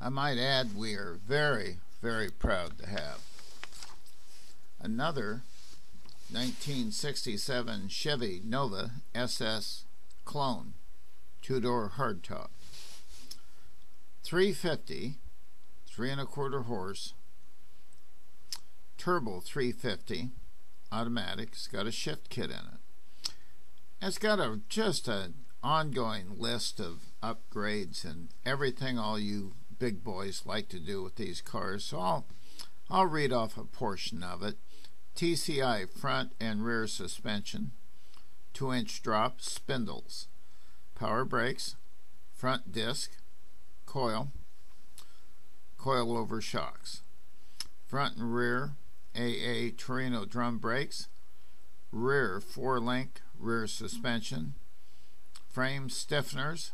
I might add we are very, very proud to have another 1967 Chevy Nova SS clone, two-door hardtop. 350, three and a quarter horse, turbo 350, automatic. It's got a shift kit in it. It's got a just an ongoing list of upgrades and everything all you big boys like to do with these cars. So I'll I'll read off a portion of it. TCI front and rear suspension, 2 inch drop spindles, power brakes, front disc, coil, coil over shocks, front and rear AA Torino drum brakes, rear four link rear suspension, frame stiffeners,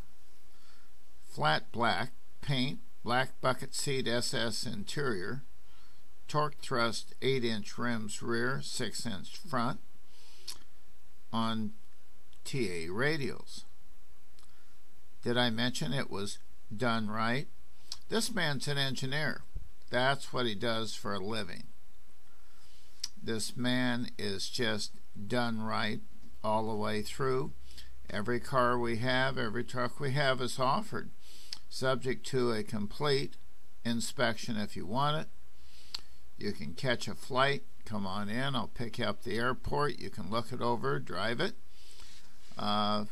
flat black paint, black bucket seat SS interior, Torq Thrust 8 inch rims rear, 6 inch front on TA radials. Did I mention it was done right? This man's an engineer. That's what he does for a living. This man is just done right all the way through. Every car we have, every truck we have is offered, subject to a complete inspection if you want it. You can catch a flight, come on in, I'll pick you up the airport, you can look it over, drive it. Uh,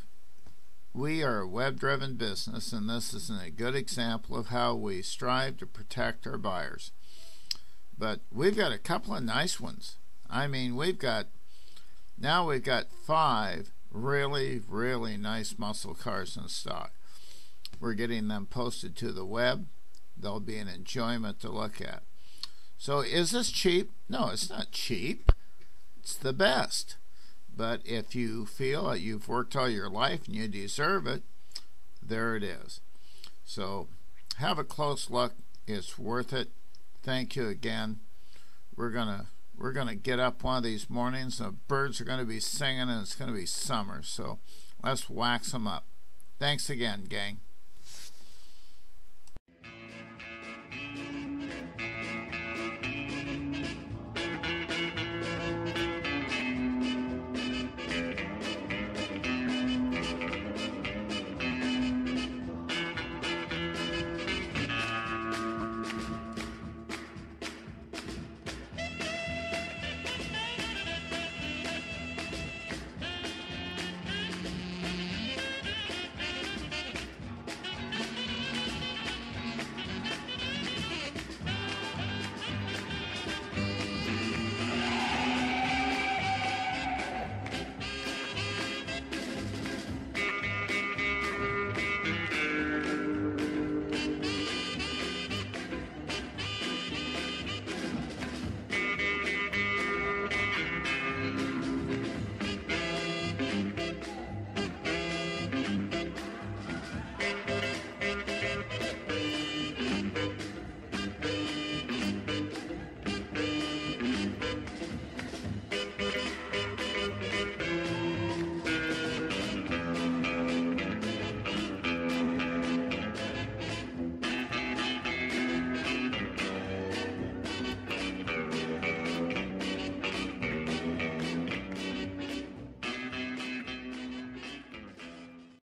we are a web driven business, and this is a good example of how we strive to protect our buyers. But we've got a couple of nice ones. I mean, we've got now we've got five really, really nice muscle cars in stock. We're getting them posted to the web. They'll be an enjoyment to look at. So is this cheap? No, it's not cheap. It's the best. But if you feel that you've worked all your life and you deserve it, there it is. So have a close look. It's worth it. Thank you again. We're gonna we're gonna get up one of these mornings. The birds are gonna be singing, and it's gonna be summer. So let's wax them up. Thanks again, gang.